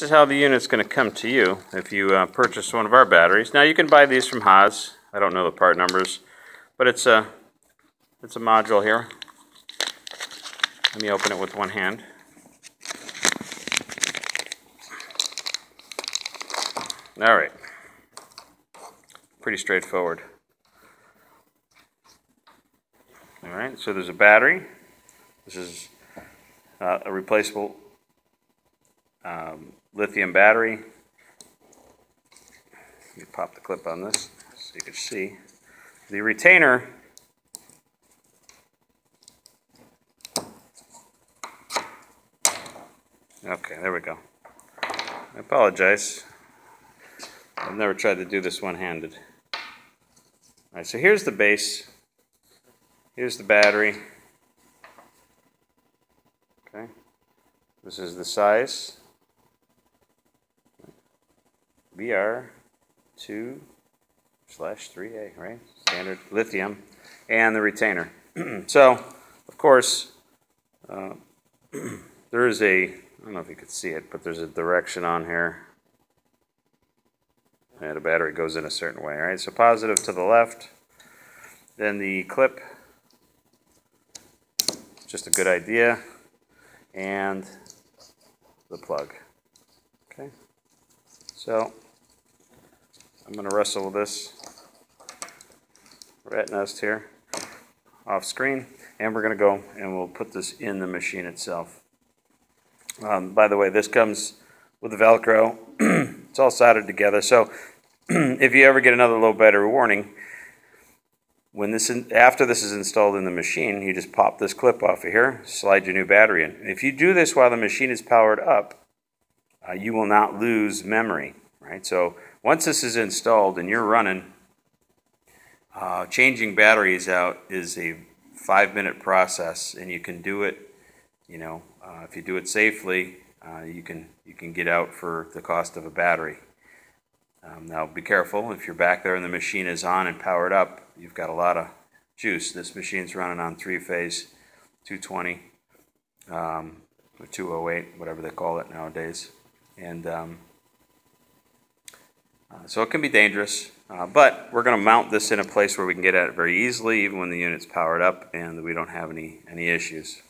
this is how the unit's going to come to you if you uh, purchase one of our batteries. Now you can buy these from Haas. I don't know the part numbers, but it's a it's a module here. Let me open it with one hand. All right. Pretty straightforward. All right, so there's a battery. This is uh, a replaceable um, lithium battery. Me pop the clip on this so you can see. The retainer Okay, there we go. I apologize. I've never tried to do this one-handed. All right, so here's the base. Here's the battery. Okay. This is the size. BR2 slash 3A, right? Standard lithium. And the retainer. so, of course, uh, there is a, I don't know if you could see it, but there's a direction on here. And the battery goes in a certain way, right? So positive to the left. Then the clip, just a good idea. And the plug. Okay. So I'm going to wrestle with this rat nest here off screen and we're going to go and we'll put this in the machine itself. Um, by the way, this comes with the Velcro. it's all soldered together. So if you ever get another low battery warning, when this in, after this is installed in the machine, you just pop this clip off of here, slide your new battery in. If you do this while the machine is powered up, uh, you will not lose memory, right? So once this is installed and you're running, uh, changing batteries out is a five minute process and you can do it, you know, uh, if you do it safely, uh, you can you can get out for the cost of a battery. Um, now be careful if you're back there and the machine is on and powered up, you've got a lot of juice. This machine's running on three phase 220 um, or 208, whatever they call it nowadays. And um, uh, so it can be dangerous, uh, but we're going to mount this in a place where we can get at it very easily, even when the unit's powered up and we don't have any, any issues.